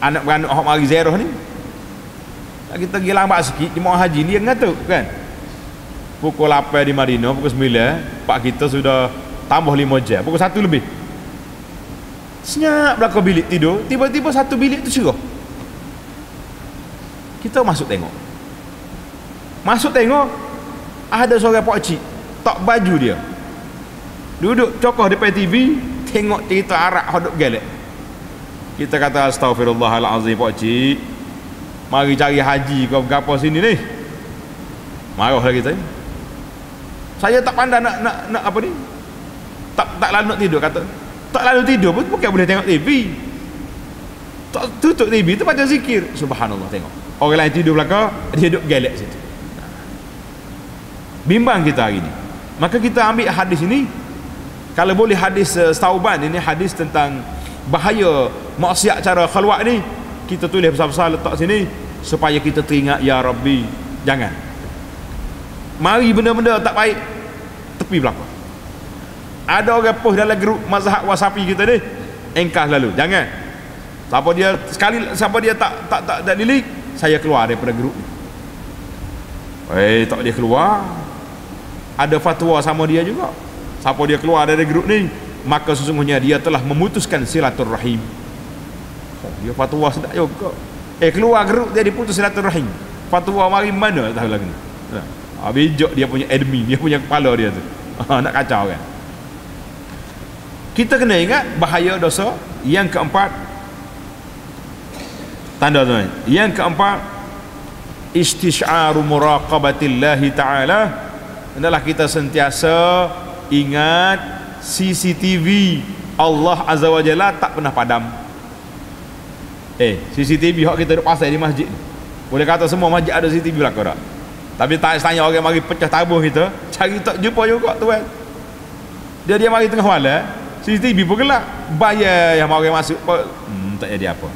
anak beranak hok mari ziarah ni. Kita pergi lambat sikit jemaah haji dia ngatuk kan? Pukul 8 di Madinah pukul 9 pak kita sudah tambah 5 jam pukul 1 lebih. Senyap belakang bilik tidur tiba-tiba satu bilik tu cerah. Kita masuk tengok masuk tengok ada seorang pak cik tak baju dia. Duduk cokoh depan TV tengok cerita Arab hodok gelek. Kita kata astagfirullahalazim pak cik. Mari cari haji kau berapa sini ni. Marah lagi kita saya tak pandai nak, nak, nak apa ni? Tak tak lalu nak tidur kata. Tak lalu tidur pun bukan boleh tengok TV tak tutup TV tu baca zikir. Subhanallah tengok. Orang lain tidur belakang dia duduk gelek situ bimbang kita hari ni. Maka kita ambil hadis ini. Kalau boleh hadis uh, Tauban ini hadis tentang bahaya maksiat cara khalwat ni kita tulis besar-besar letak sini supaya kita teringat ya Rabbi. Jangan. Mari benda-benda tak baik tepi belakang. Ada orang post dalam grup mazhab wasapi kita ni engkah lalu. Jangan. Siapa dia sekali siapa dia tak tak tak, tak delete saya keluar daripada grup ni. Eh tak dia keluar ada fatwa sama dia juga. Siapa dia keluar dari grup ni maka sesungguhnya dia telah memutuskan silaturrahim oh, dia fatwa sedap juga. Eh keluar grup dia diputus silaturrahim fatwa mari mana tahu lagi ha, ah, bijak dia punya admin dia punya kepala dia tu. Ha, nak kacau kan? Kita kena ingat bahaya dosa. Yang keempat tanda tuan yang keempat istisharu muraqabatillahi ta'ala adalah kita sentiasa ingat CCTV Allah Azza wa Jalla tak pernah padam. Eh CCTV hak kita duk pasal di masjid boleh kata semua masjid ada CCTV lah tak tapi tak tanya orang mari pecah tabuh kita cari tak jumpa juga tuan dia dia mari tengah malam CCTV pun gelap bayar yang mari masuk hmm, tak jadi apa.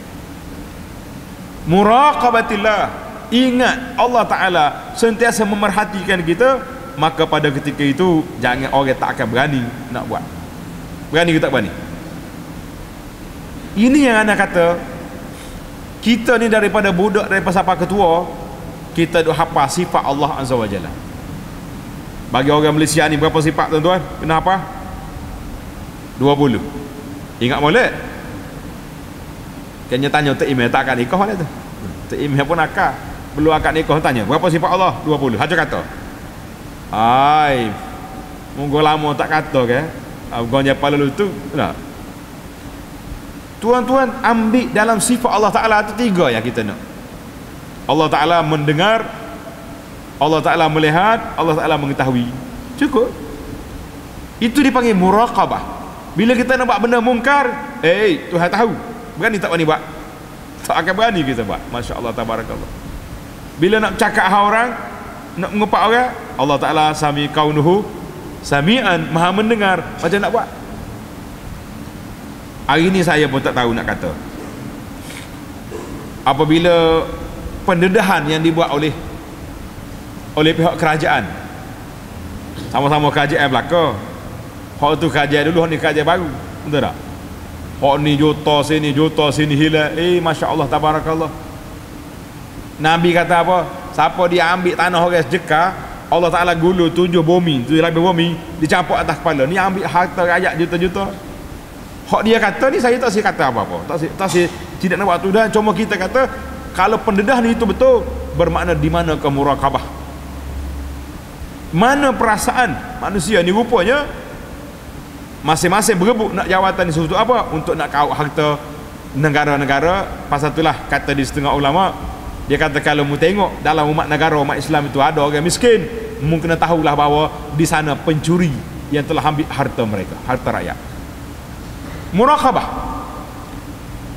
Muraqabatillah. Ingat Allah Ta'ala sentiasa memerhatikan kita maka pada ketika itu jangan orang tak akan berani nak buat. Berani ke tak berani? Ini yang anda kata kita ni daripada budak daripada siapa ketua kita duk hafal sifat Allah Azza wa Jalla. Bagi orang Malaysia ni berapa sifat tuan-tuan? Kena apa 20 ingat boleh kena tanya Tok Imam tak akan nikah? Tu Tok Imam pun akak. Belum akad nikah tanya berapa sifat Allah? 20 hajar kata ai. Munggu lama tak kata ke Abang japa lalu tu tak? Tuan-tuan ambil dalam sifat Allah Ta'ala itu tiga yang kita nak. Allah Ta'ala mendengar Allah Ta'ala melihat Allah Ta'ala mengetahui. Cukup. Itu dipanggil muraqabah. Bila kita nampak benda mungkar eh hey, Tuhan tahu. Berani tak berani buat? Tak akan berani kita buat. Masya Allah Tabarakallah. Bila nak cakap orang nak mengepak orang Allah Ta'ala sami kaunuhu sami'an maha mendengar. Macam nak buat? Hari ni saya pun tak tahu nak kata. Apabila pendedahan yang dibuat oleh oleh pihak kerajaan sama-sama kerajaan belaka hak tu kerajaan dulu hak ni kerajaan baru betul tak? Hak ni juta sini juta sini hilang. Eh Masya Allah tabarakallah. Nabi kata apa siapa dia ambil tanah orang sejeka Allah Ta'ala gulu tujuh bumi tujuh lebih bumi dicampur atas kepala. Ni ambil harta rakyat juta-juta. Hak dia kata ni saya tak sih kata apa-apa. Tak sih tak sih tidak nak waktu dah. Cuma kita kata kalau pendedah ni itu betul bermakna di mana kemurakabah. Mana perasaan manusia ni rupanya masing-masing berebut nak jawatan sesuatu apa? Untuk nak kau harta negara-negara. Pasal itulah kata di setengah ulama dia kata kalau mu tengok dalam umat negara umat Islam itu ada orang miskin mungkin tahulah bahawa di sana pencuri yang telah ambil harta mereka harta rakyat. Murakabah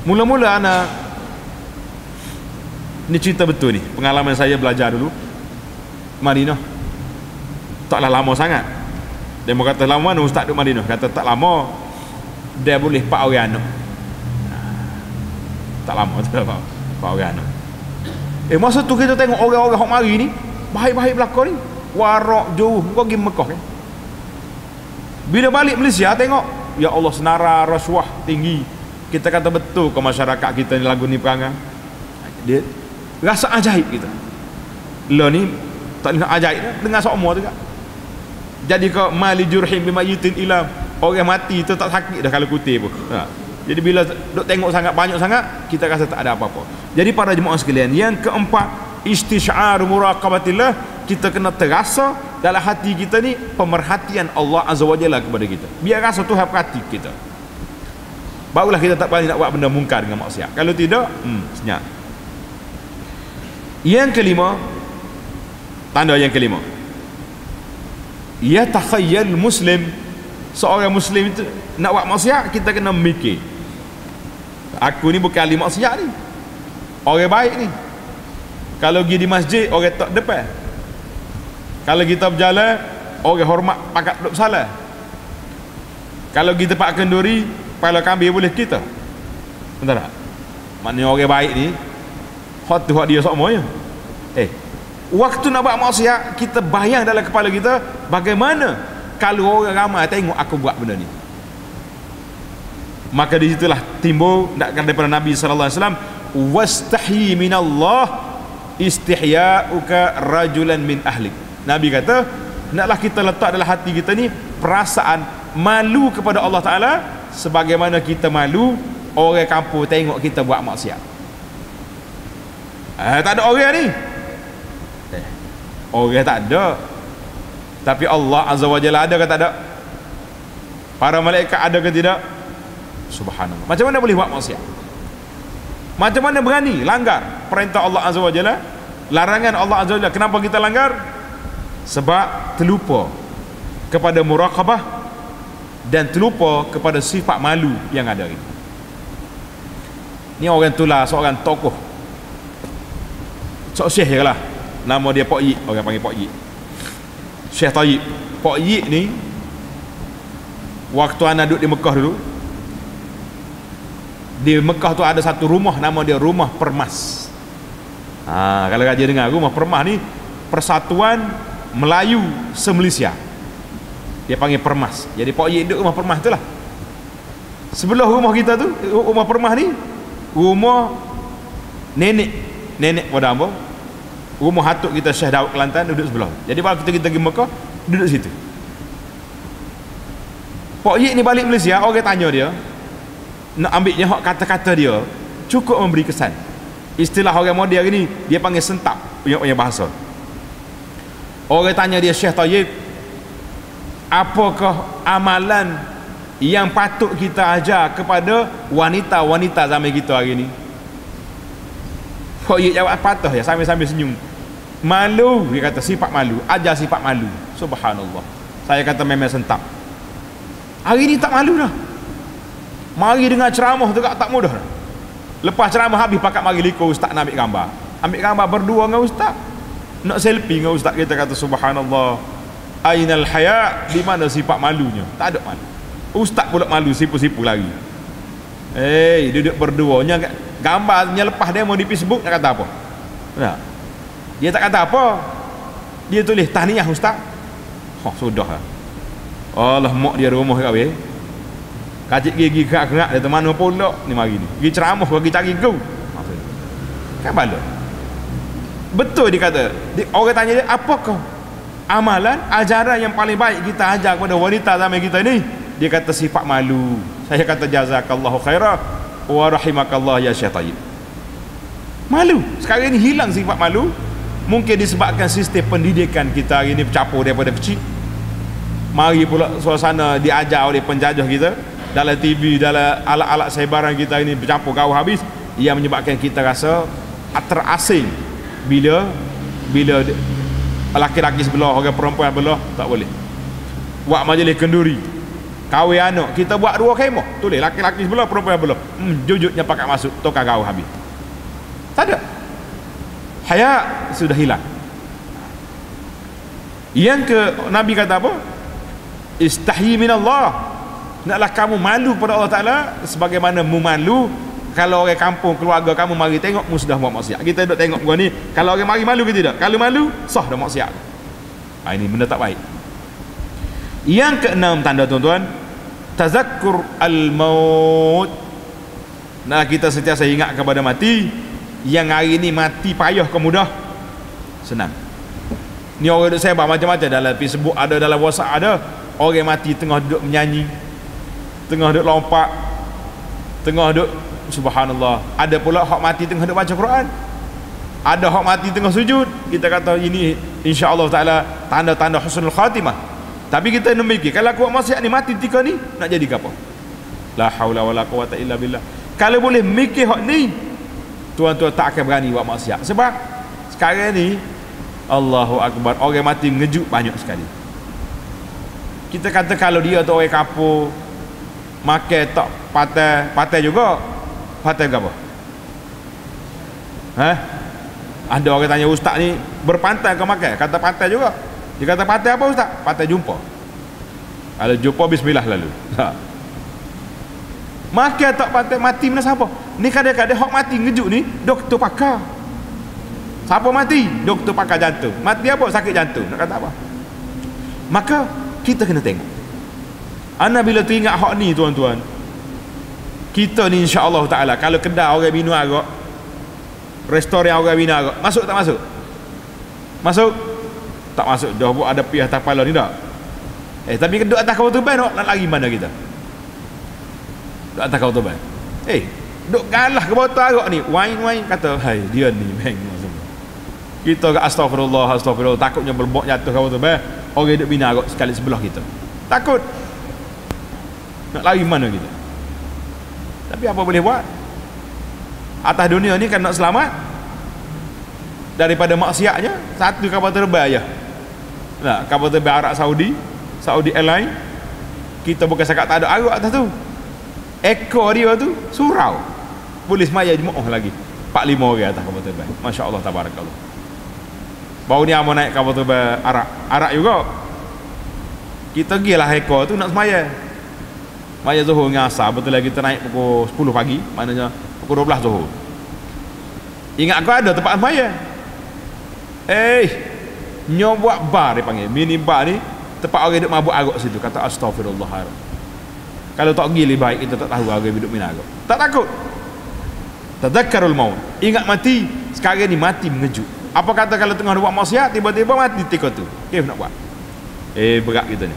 mula-mula anak ini cerita betul ni. Pengalaman saya belajar dulu. Madinah. Taklah lama sangat. Dia kata lama mana ustaz duduk Madinah? Kata tak lama. Dia boleh pak orang anak. Tak lama tak lama *laughs* pak orang anak eh masa tu kita tengok orang-orang yang mari ni baik-baik belakang ni warak jauh kau pergi Mekah. Kan bila balik Malaysia tengok ya Allah senara rasuah tinggi. Kita kata betul ke masyarakat kita ni lagu ni perangai? Dia rasa ajaib kita. Lo ni tak dengar ajaib dengar semua juga. Jadi ke mali jurhim bima yutin ilam. Orang mati tu tak sakit dah kalau kutip pun. Ha. Jadi bila duk tengok sangat banyak sangat kita rasa tak ada apa-apa. Jadi para jemaah sekalian yang keempat istisyar muraqabatillah kita kena terasa dalam hati kita ni pemerhatian Allah Azza wa Jalla kepada kita. Biar rasa Tuhan perhati kita. Barulah kita tak berani nak buat benda mungkar dengan maksiat. Kalau tidak hmm, senyap. Yang kelima tanda yang kelima. Ya takhayyal muslim. Seorang muslim itu nak buat maksiat kita kena mikir aku ni bukan ahli maksiat ni. Orang baik ni. Kalau pergi di masjid orang tak depan. Kalau kita berjalan orang hormat pakat duduk salah. Kalau kita pak kenduri kepala kambing boleh kita. Betul tak? Maknanya orang baik ni hot tu hot dia semuanya eh waktu nak buat maksiat kita bayang dalam kepala kita bagaimana kalau orang ramai tengok aku buat benda ni maka di situlah timbul nakkan daripada Nabi sallallahu alaihi wasallam wastahi minallah istihya'uka rajulan min ahli Nabi kata naklah kita letak dalam hati kita ni perasaan malu kepada Allah Taala sebagaimana kita malu orang kampung tengok kita buat maksiat Eh, tak ada orang ni. Eh, orang tak ada. Tapi Allah Azza wa Jalla ada ke tak ada? Para malaikat ada ke tidak? Subhanallah. Macam mana boleh buat maksiat? Macam mana berani langgar perintah Allah Azza wa Jalla? Larangan Allah Azza wa Jalla. Kenapa kita langgar? sebab terlupa kepada muraqabah dan terlupa kepada sifat malu yang ada ini ni orang tulah seorang tokoh sok syekh lah nama dia Pok Yik orang panggil Pok Yik Syekh Tayyib Pok Yik ni waktu anak duduk di Mekah dulu di Mekah tu ada satu rumah nama dia Rumah Permas. Ha, kalau raja dengar Rumah Permas ni Persatuan Melayu Se-Malaysia. Dia panggil permas. Jadi Pak Yik duduk rumah permas tu lah. Sebelah rumah kita tu rumah permas ni rumah nenek. Nenek pada hamba rumah hatuk kita Syekh Daud Kelantan duduk sebelah. Jadi kalau kita, kita pergi Mekah duduk situ. Pak Yik ni balik Malaysia orang tanya dia nak ambilnya hak kata-kata dia cukup memberi kesan. Istilah orang modern ni dia panggil sentap punya, punya bahasa. Orang tanya dia Syekh Tayyib apakah amalan yang patut kita ajar kepada wanita-wanita zaman kita hari ni? Ia jawab patah ya sambil-sambil senyum. Malu dia kata sifat malu ajar sifat malu. Subhanallah. Saya kata memang sentap. Hari ni tak malu dah mari dengan ceramah tu tak mudah dah. lepas ceramah habis pakat mari liko ustaz nak ambil gambar ambil gambar berdua dengan ustaz nak selfie dengan ustaz kita kata subhanallah Ainal haya di mana sifat malunya? Tak ada malu. Ustaz pula malu sipu-sipu lagi. Eh, hey, duduk berduanya gambarnya lepas demo di Facebook nak kata apa? Tak. Dia tak kata apa. Dia tulis tahniah ustaz. Oh, sudah lah. Allah mak dia rumah kau eh. Kacik gigi kerak-kerak dia mana pula ni mari ni. Pergi ceramah bagi cari kau. Kan bala. Betul dia kata. Dia, orang tanya dia, apa kau? amalan ajaran yang paling baik kita ajar kepada wanita zaman kita ni dia kata sifat malu saya kata jazakallahu khairah wa rahimakallah ya syaitan malu sekarang ini hilang sifat malu mungkin disebabkan sistem pendidikan kita hari ini bercampur daripada kecil mari pula suasana diajar oleh penjajah kita dalam TV dalam alat-alat sebaran kita ini bercampur kau habis yang menyebabkan kita rasa terasing. Bila bila laki-laki sebelah orang perempuan sebelah tak boleh. Buat majlis kenduri. Kahwin anak kita buat dua kemah tulis laki-laki sebelah perempuan sebelah hmm, jujurnya pakai masuk tukar kau habis. Tak ada. Haya sudah hilang. Yang ke Nabi kata apa? Istahyi min Allah naklah kamu malu pada Allah Ta'ala sebagaimana mu malu kalau orang kampung keluarga kamu mari tengok mu sudah buat maksiat. Kita duduk tengok gua ni kalau orang mari malu ke tidak? Kalau malu sah dah maksiat. Ha, ini benda tak baik. Yang keenam tanda tuan-tuan tazakkur al-maut. Nah kita sentiasa ingat kepada mati. Yang hari ini mati payah ke mudah? Senang. Ni orang duduk sebab macam-macam. Dalam Facebook ada dalam WhatsApp ada. Orang mati tengah duduk menyanyi tengah duduk lompat. Tengah duduk subhanallah. Ada pula hak mati tengah duk baca Quran. Ada hak mati tengah sujud. Kita kata ini insya-Allah taala tanda-tanda husnul khatimah. Tapi kita nak mikir kalau aku maksiat ni mati tika ni nak jadi apa? La haula wala quwata illa billah. Kalau boleh mikir hak ni tuan-tuan tak akan berani buat maksiat. Sebab sekarang ni Allahu akbar orang mati ngejut banyak sekali. Kita kata kalau dia tu orang kapur makan tak patah patah juga Fatah ke apa? Ha? Ada orang tanya ustaz ni berpantai ke makan? Kata pantai juga. Dia kata pantai apa ustaz? Pantai jumpa. Kalau jumpa bismillah lalu. Ha. Makan tak pantai mati mana siapa? Ni kadang-kadang hok mati ngejuk ni doktor pakar. Siapa mati? Doktor pakar jantung. Mati apa? Sakit jantung. Nak kata apa? Maka kita kena tengok. Ana bila teringat hak ni tuan-tuan, kita ni insya-Allah taala kalau kedai orang minum arak restoran orang minum arak masuk tak masuk? Masuk? Tak masuk. Dah buat ada pihak atas kepala ni tak? Eh tapi duduk atas kau tuban nak lari mana kita? Duduk atas kau tuban eh duduk galah ke botol arak ni wain-wain kata hai dia ni meng kita ke astagfirullah astagfirullah takutnya berbok jatuh kau tuban orang duduk minum arak sekali sebelah kita. Takut nak lari mana kita? Tapi apa boleh buat? Atas dunia ni kan nak selamat daripada maksiatnya satu kapal terbang aja. Nah kapal terbang Arab Saudi Saudi Airline kita bukan cakap tak ada arak atas tu. Ekor dia tu surau. Boleh semaya jemaah lagi. 4-5 orang atas kapal terbang. Masya Allah Tabarakallah. Baru ni amat naik kapal terbang Arab. Arab juga. Kita pergi lah ekor tu nak semaya Maya Zuhur dengan Asar. Betul lagi kita naik pukul 10 pagi Maknanya pukul 12 Zuhur. Ingat aku ada tempat semaya Eh Nyo buat bar dia panggil. Mini bar ni Tempat orang duduk mabuk arak situ. Kata astagfirullah Kalau tak pergi lebih baik Kita tak tahu orang duduk minum arak Tak takut. Tadakkarul maut. Ingat mati Sekarang ni mati mengejut. Apa kata kalau tengah buat maksiat Tiba-tiba mati tikot tu? Kif nak buat? Eh berat kita ni.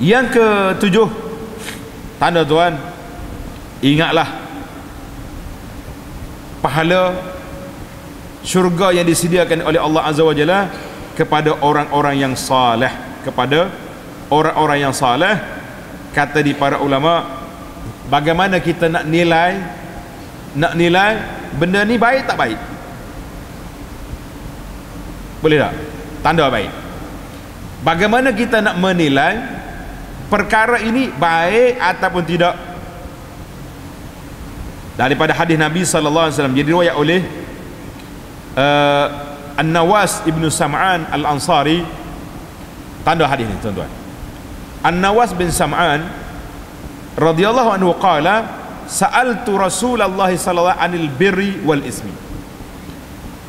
Yang ketujuh tanda tuan ingatlah. Pahala syurga yang disediakan oleh Allah Azza wa Jalla kepada orang-orang yang saleh. Kepada orang-orang yang saleh kata di para ulama bagaimana kita nak nilai nak nilai benda ni baik tak baik? Boleh tak? Tanda baik. Bagaimana kita nak menilai perkara ini baik ataupun tidak. Daripada hadis Nabi sallallahu alaihi wasallam jadi riwayat oleh uh, An-Nawas Ibnu Sam'an Al-Ansari. Tanda hadis ini tuan-tuan. An-Nawas bin Sam'an radhiyallahu anhu qala sa'altu Rasulullah sallallahu anil birri wal ismi.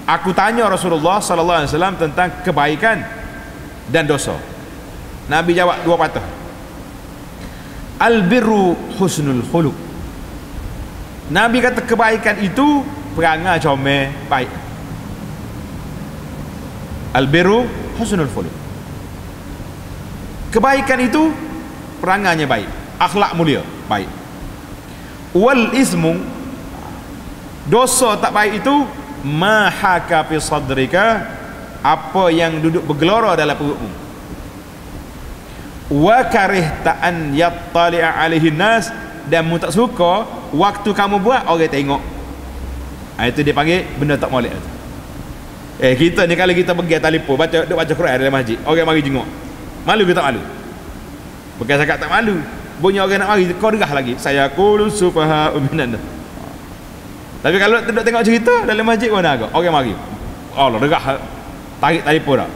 Aku tanya Rasulullah sallallahu alaihi wasallam tentang kebaikan dan dosa. Nabi jawab dua patah Al-birru husnul khuluq. Nabi kata kebaikan itu perangai comel baik. Al-birru husnul khuluq. Kebaikan itu perangainya baik, akhlak mulia, baik. Wal ismu dosa tak baik itu mahaka fi sadrika apa yang duduk bergelora dalam perutmu wa karihta an yattali'a alaihi nas. Dan mu tak suka waktu kamu buat orang tengok. Ha, itu dia panggil benda tak molek eh kita ni kalau kita pergi telefon baca duk baca Quran dalam masjid orang mari jenguk. Malu ke tak malu? Bukan cakap tak malu. Bunyi orang nak mari kau derah lagi. Saya qulu sufaha minan tapi kalau duduk tengok cerita dalam masjid mana agak? Orang mari. Allah derah. Tarik telefon dah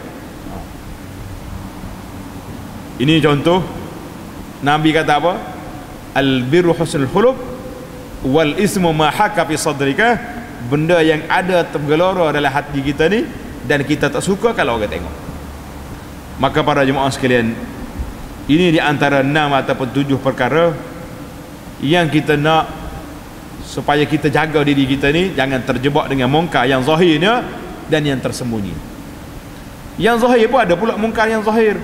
ini contoh Nabi kata apa? Al birru husnul khuluq wal ismu ma haka fi sadrika benda yang ada tergelora dalam hati kita ni dan kita tak suka kalau orang tengok. Maka para jemaah sekalian, ini di antara enam ataupun tujuh perkara yang kita nak supaya kita jaga diri kita ni jangan terjebak dengan mungkar yang zahirnya dan yang tersembunyi. Yang zahir pun ada pula mungkar yang zahir.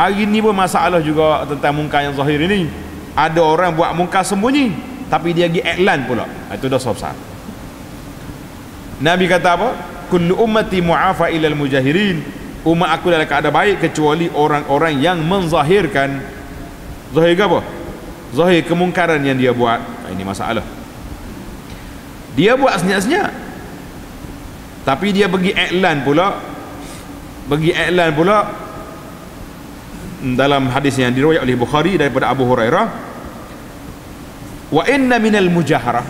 Hari ni pun masalah juga tentang muka yang zahir ini. Ada orang buat muka sembunyi tapi dia pergi iklan pula. Ha, itu dosa besar. Nabi kata apa? Kullu ummati mu'afa ilal mujahirin. Umat aku dalam keadaan baik kecuali orang-orang yang menzahirkan zahir apa? Zahir kemungkaran yang dia buat. Ha, ini masalah. Dia buat senyap-senyap. Tapi dia pergi iklan pula. Pergi iklan pula dalam hadis yang diriwayatkan oleh Bukhari daripada Abu Hurairah wa inna minal mujaharah.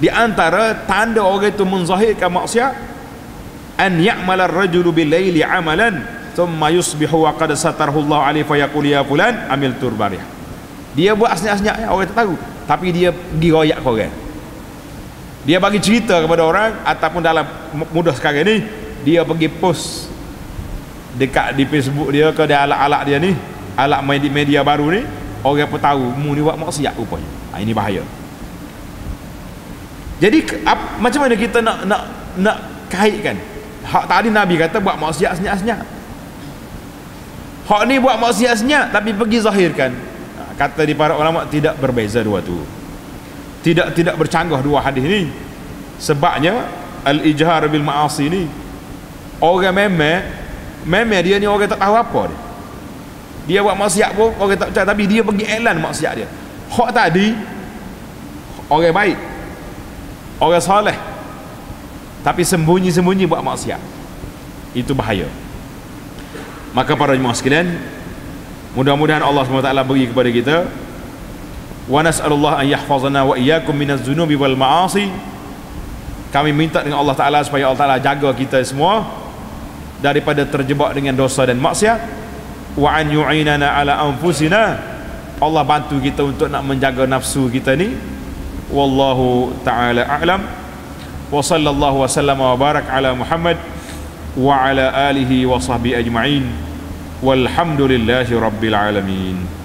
Di antara tanda orang itu menzahirkan maksiat an ya'mala ar-rajulu bil-laili 'amalan thumma yusbihu wa qad satarahu Allah alaihi fa yaqul ya fulan amil turbarih dia buat asnya-asnya orang tak tahu tapi dia diroyak ke orang. Dia bagi cerita kepada orang ataupun dalam mudah sekarang ni dia pergi post dekat di Facebook dia ke dia alat-alat dia ni alat media, media baru ni orang pun tahu mu ni buat maksiat rupanya. Ha, ini bahaya. Jadi ap, macam mana kita nak nak nak kaitkan? Hak tadi Nabi kata buat maksiat senyap-senyap. Hak ni buat maksiat senyap tapi pergi zahirkan. Ha, kata di para ulama tidak berbeza dua tu. Tidak tidak bercanggah dua hadis ni. Sebabnya al-ijhar bil ma'asi ni orang memang Memang dia ni orang tak tahu apa dia. Dia buat maksiat pun orang tak percaya tapi dia pergi iklan maksiat dia. Hak tadi orang baik. Orang soleh. Tapi sembunyi-sembunyi buat maksiat. Itu bahaya. maka para jemaah sekalian mudah-mudahan Allah SWT beri kepada kita wa nas'alullah an yahfazana wa iyyakum minaz zunubi wal ma'asi kami minta dengan Allah Taala supaya Allah Taala jaga kita semua daripada terjebak dengan dosa dan maksiat. Wa an yu'inana ala anfusina. Allah bantu kita untuk nak menjaga nafsu kita ni. Wallahu taala a'lam. Wa sallallahu wa sallama wa barak ala Muhammad wa ala alihi wa sahbihi ajma'in. Walhamdulillahi rabbil alamin